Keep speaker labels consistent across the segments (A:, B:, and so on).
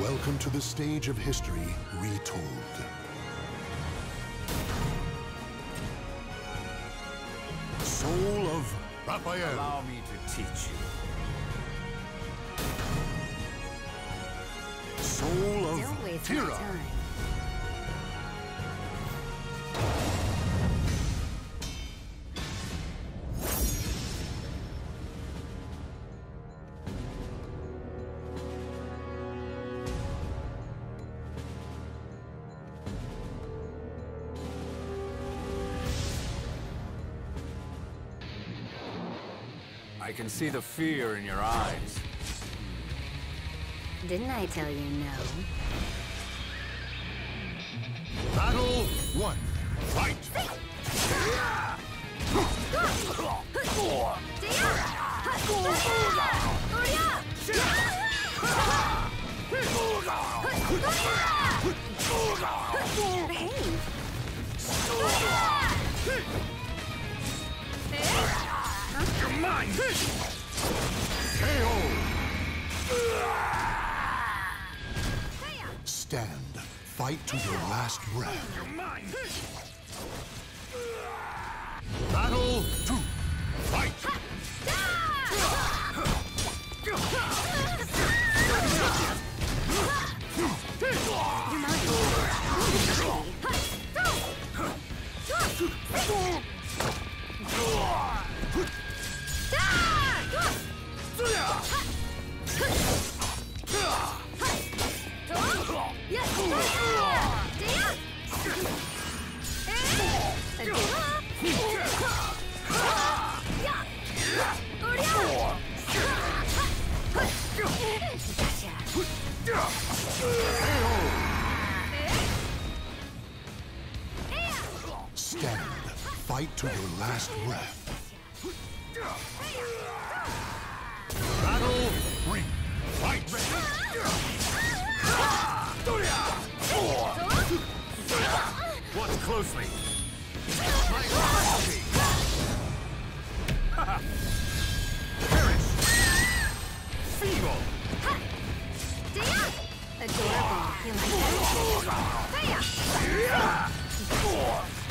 A: Welcome to the stage of history retold. Soul of Raphael.
B: Allow me to teach you.
A: Soul of
C: Don't
A: Tira.
B: I can see the fear in your eyes.
C: Didn't I tell you no?
A: Battle one. Fight.
C: Behave!
A: KO. Stand. Fight to your last breath. Battle two. Fight. Stand. Fight to your last breath. Battle three. Fight.
B: Watch closely. Perish! Feeble!
C: Adorable. You like that?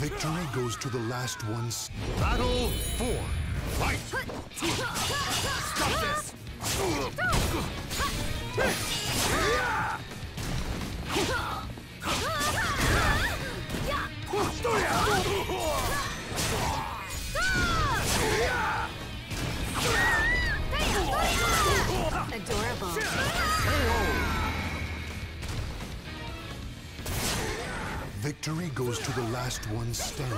A: Victory goes to the last one. Battle four. Fight.
B: Stop this!
A: Victory goes to the last one standing.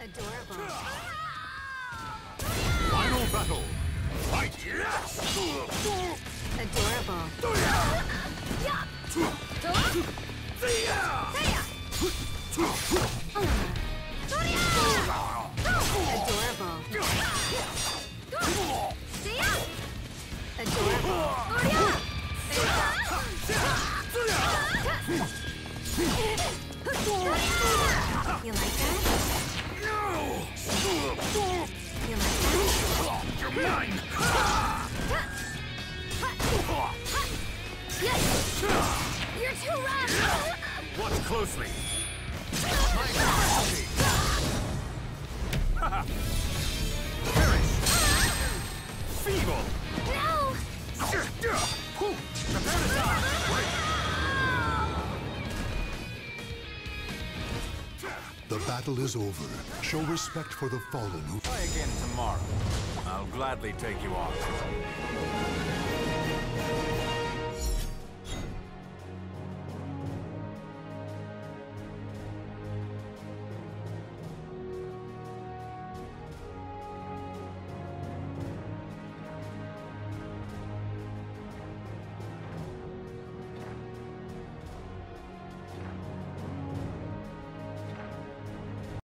C: Adorable.
A: Final battle. Fight.
C: Adorable.
B: Closely. Perish! Feeble!
C: No!
B: Prepare to die!
A: The battle is over. Show respect for the fallen who
B: Try again tomorrow. I'll gladly take you on.